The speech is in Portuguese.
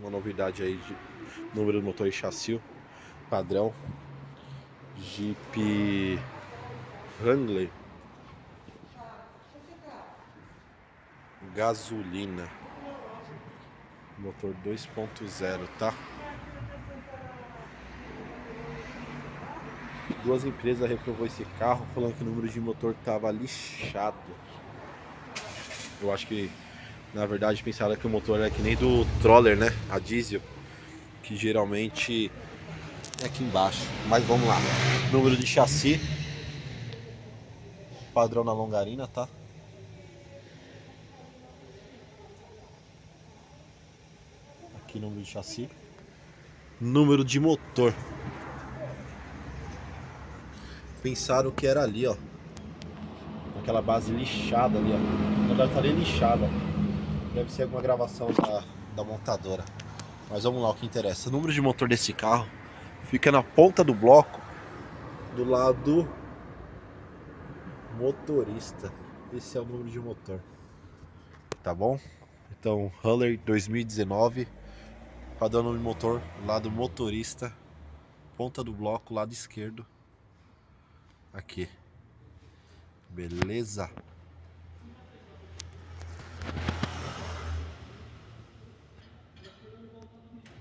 uma novidade aí de número do motor e chassi padrão Jeep Wrangler. Gasolina. Motor 2.0 tá? Duas empresas reprovou esse carro falando que o número de motor tava lixado. Eu acho que na verdade pensaram que o motor era que nem do Troller, né? A diesel, que geralmente é aqui embaixo. Mas vamos lá. Número de chassi. Padrão na longarina, tá? Aqui número de chassi. Número de motor. Pensaram que era ali, ó. Aquela base lixada ali, ó. Na verdade tá ali lixada. Deve ser alguma gravação da, da montadora. Mas vamos lá, o que interessa. O número de motor desse carro fica na ponta do bloco, do lado motorista. Esse é o número de motor. Tá bom? Então, Huller 2019, padrão de motor, lado motorista, ponta do bloco, lado esquerdo. Aqui. Beleza?